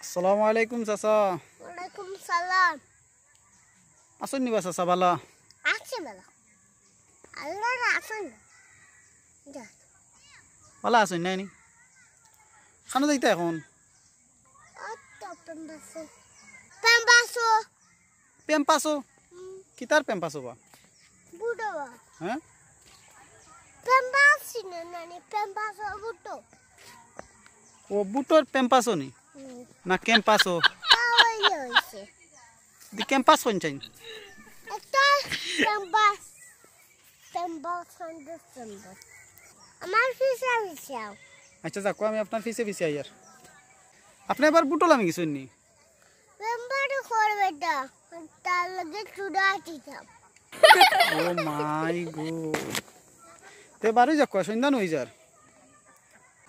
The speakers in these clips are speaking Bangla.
আসসালামু আলাইকুম চাচা ওয়ালাইকুম সালাম আসুন নিবা চাচা ভালা আছে বেলা আল্লাহ আসুন যা ভালা আসুন নাই নি খানো যাইতা এখন অত পেম্বাসো পেম্বাসো পেম্পাসো কিতার পেম্পাসো বা বুড়ো হ্যাঁ পেম্বাসি না নানি পেম্বাসো বুটো ও বুটোর পেম্পাসো নি না ক্যাম্পাসো তাওই হইছে দি ক্যাম্পাস কোন চাই একটা পেম্বাস পেম্বাস সন্দেশ সন্দেশ আমার ফিসা ফিসাও আচ্ছা যাকো আমি আপনার ফিসে ফিসে আইয়ার আপনি এবার বুটো লামি গেছেন নি পেম্বারে করবে তা তার লগে চুড়া দিতাম ও মাই গো তে বারো যাক সন্ধ্যা নই যার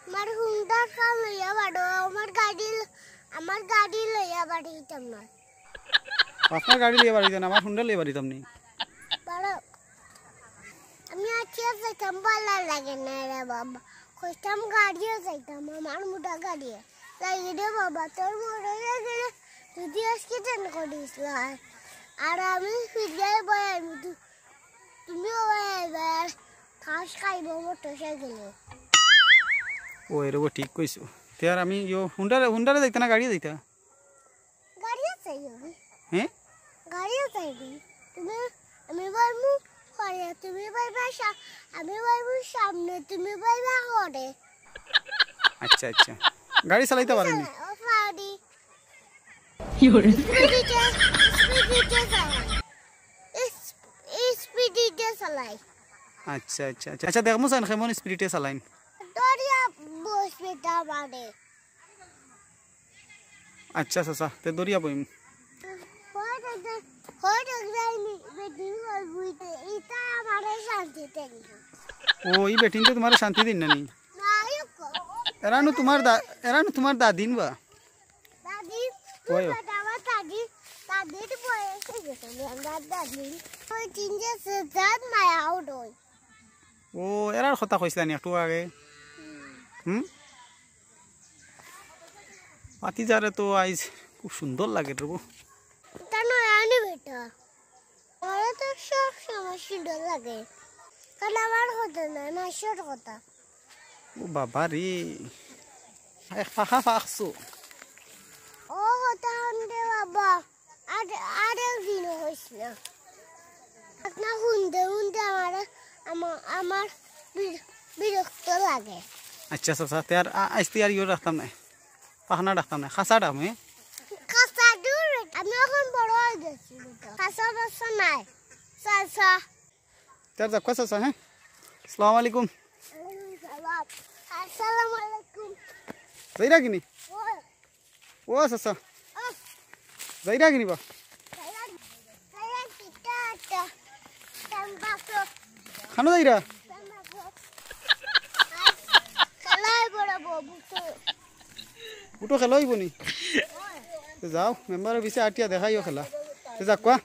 আমার হুন্ডা কাল লইয়া বাড়ো আমার গাড়ি আমার গাড়ি লইয়া বাড়িতাম না। আপনার গাড়ি লিয়ে বাড়ি দেন আমার হুন্ডা লিয়ে বাড়িতাম নি আমি আজকে যাইতাম ভালো লাগে না রে বাবা। কইতাম গাড়িও যাইতাম আমার মোটা গাড়ি লাগে রে বাবা তোর মোটা গেলে যদি আজকে ট্রেন করিস আর আমি ফিরে বয় আমি তুমিও এবার ঘাস খাইব মোটর সাইকেলে ও এরকম ঠিক কইছো। তে আর আমি ইয়ো হুন্ডারে হুন্ডারে যাইতা না গাড়ি যাইতা গাড়িও চাই আমি। হ্যাঁ? গাড়িও চাইবি। তুমি আমি বলব করে তুমি বলবা আমি বলব সামনে তুমি বলবা করে আচ্ছা আচ্ছা। গাড়ি চালাইতে পারেনি ও পারি। স্পিডিতে স্পিডিতে চালাই। স্পিডিতে চালাই। আচ্ছা আচ্ছা আচ্ছা। আচ্ছা দেখমো চাইন কেমন স্পিরিটে চালাইন। বসবে তা মানে আচ্ছা চাচা তে দরিয়া বইম। ও ই বেটিন তো তোমার শান্তি দিন না নি এরানো তোমার দা এরানো তোমার দাদিন বা। ও এরার কথা কইছিলা নি একটু আগে। হুম? পাতি যারে তো আইজ খুব সুন্দর লাগে রে গো। তা নয় আনি বেটা? আমার তো সব সময় সুন্দর লাগে। কারণ আমার হতো না? নাচের কথা। ও বাবা রে। এক ফাঁকা ফাঁকছো ও হতো বাবা। আর আরেও দিন হয়েছিল আপনার শুনতে শুনতে আমার আমার আমার বির- বিরক্ত লাগে। আচ্ছা চাচা তে আর আ- আইসতে আর ইয়ে রাখতাম না পাখনা রাখতাম না খাসা ডাম হ্যাঁ কাঁচা দূর আমি এখন বড় হয়ে গেছি কাঁচা বাচ্চা নাই চাচা তার যাক চাচা হ্যাঁ আসসালামু আলাইকুম আসসালামু আলাইকুম যাইরা কিনি ওই, ও চাচা ওই, যাইরা কিনিবা সালাদ, সালাদ পিঠা একটা, তাম্বাকু, খানো যাইরা উঠো খেলা নি যাও মেম্বারের পিছিয়ে আটিয়া দেখাইও খেলা। যাক কোয়া